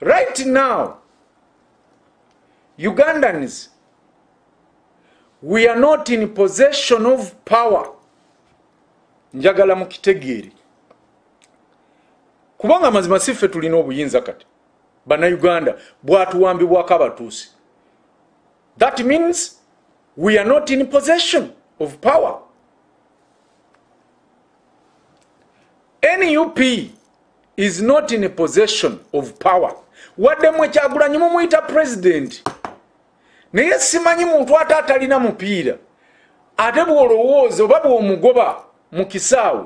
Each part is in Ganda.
right now ugandans we are not in possession of power. Njagala mukitegeere kubanga mazima siffe tulina obuyinza kati. Bannayuganda bwatuwambibwako abatuusi that means we are not in possession of power. Nup is not in a possession of power. Wadde mwe kyagulanyi mumuyita president. Naye simanyi muntu ate atalina mupiira. Ate bwolowooza oba bwomugoba mu kisaawe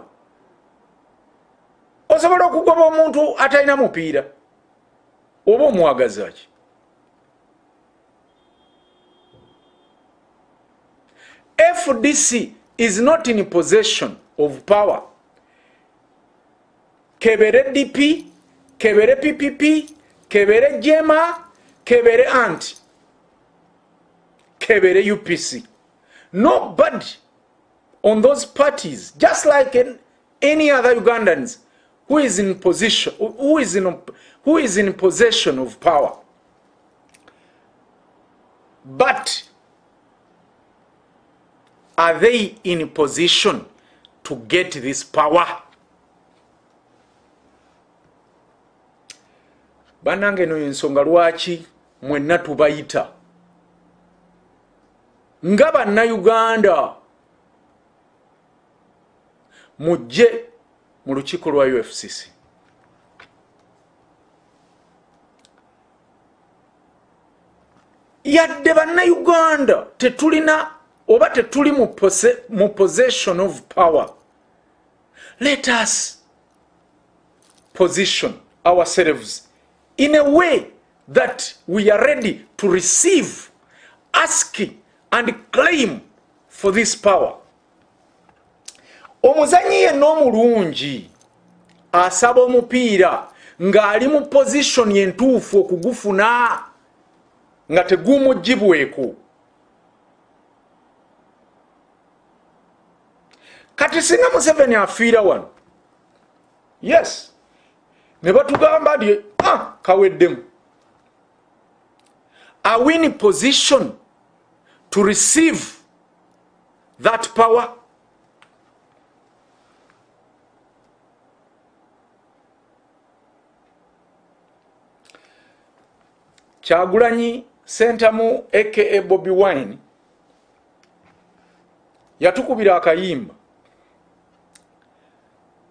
osobola okugoba omuntu atalina mupiira oba omwagaza ki fdc is not in possession of power kebere dp kebere ppp kebere jema kebere anti kebere upc nobody on those parties just like in any other ugandans who is in position who is in who is in possession of power. But are they in position to get this power bannange eno yensonga lwaki mwenna tubayita? Nga bannayuganda mujje mu lukiiko lwa ufcc yadde bannayuganda tetulina oba tetuli mu possession of power. Let us position ourselves in a way that we are ready to receive asking and claim for this power. Omuzanyi yenna omulungi asaba omupiira ng'ali mu positioni entuufu okugufuna nga tegumugibweko kati singa museveni afiira wano yes ne batugamba ti ah, kaweddemu are we in position to receive that power? Kyagulanyi sentamu aka bobi wine yatukubira akayimba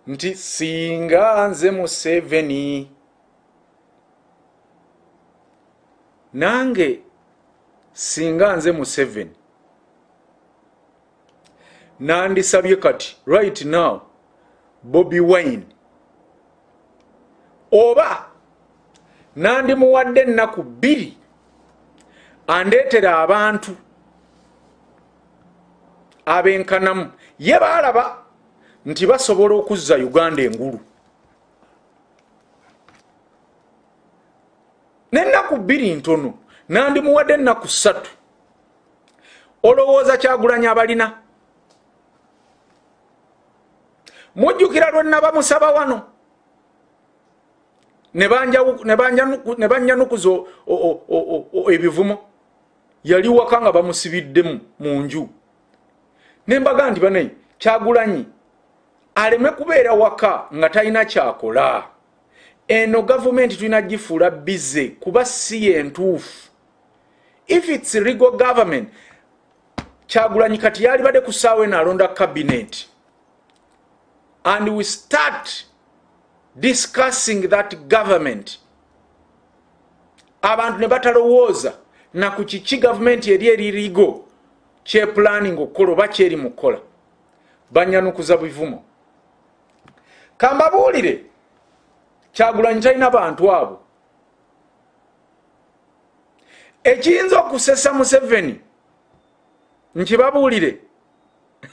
nti singa nze museveni nange singa nze museveni nandisabye kati right now bobi wine oba nandimuwadde ennaku bbiri andeetera abantu abenkanamu ye baalaba nti basobola okuzza uganda engulu. N'ennaku bbiri ntono nandimuwadde ennaku ssatu. Olowooza kyagulanya abalina? Mujjukira lwe nabamusaba wano. Ne banjanukuza ebivumo. Yali waka nga bamusibiddemu mu nju. Nembaga nti banaye kyagulanyi aleme kubeera waka nga talina kyakola. Eno gavumenti tulina gifuula bize kuba si yentuufu if its legal government kyagulanyi kati yalibadde ku saawa enaalonda cabinet. And we start discussing that government. Abantu ne batalowooza naku kiki gavumenti eri eririgo kyepulaning okukola oba kyeri mu kukola. Banyanukuza bivumo kambabuulire. Kyagulanyi talina bantu abo. Ekiyinza okusesa museveni? Nkibabuulire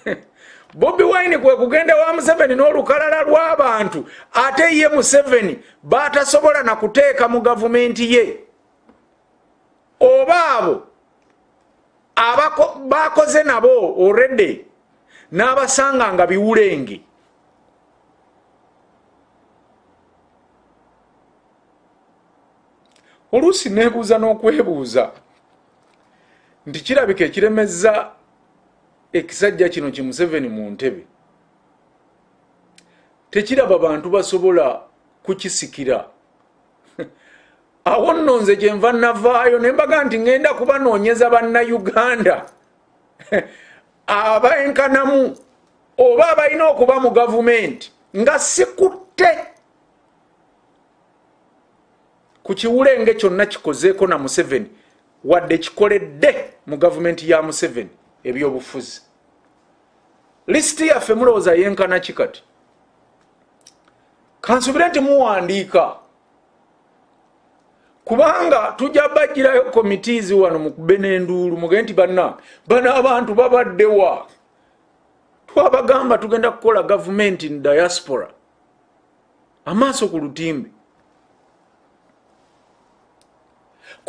bobi wine kwe kugenda wa museveni n'olukalala lw'abantu ate ye museveni batasobola nakuteeka mu gavumenti ye. Oba abo bakoze nabo oredi n'abasanga nga biwulenge oluusi neebuuza n'okwebuuza. Nti kirabika ekiremeza ekisajja kino kimuseveni mu ntebe. Tekiraba bantu basobola kukisikira. Awo nno nze kyenva navaayo nembaga nti ŋenda kubanoonyeza bannayuganda. Abenkanamu oba abalina okuba mu gavumenti nga sikutte ku kiwulenge kyonna kikozeeko na museveni wadde kikoledde mu gavumenti ya museveni ebyobufuzi. Lisiti yaffe mulowooza yenkana ki kati? Kansubire nti muwandiika. Kubanga tujja bajjirayo komitiizi wano mukube n'enduulu muge nti banna bano abantu babaddewa twabagamba tugenda kukola gavumenti n diaspora. Amaaso ku lutimbe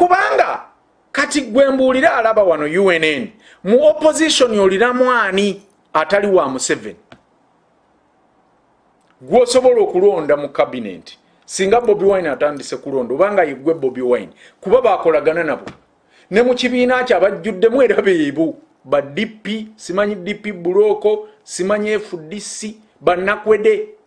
kubanga kati gwe mbuulire alaba wano unn mu opposition oliramu ani atali wa museveni? Gwosobola okulonda mu kabineti singa bobi wine atandise kulonda obanga yegwe bobi wine kuba bakolagana nabo. Ne mu kibiina kyo abajjuddemu era beebu ba dp simanyi dp buloko simanyi fdc banakwede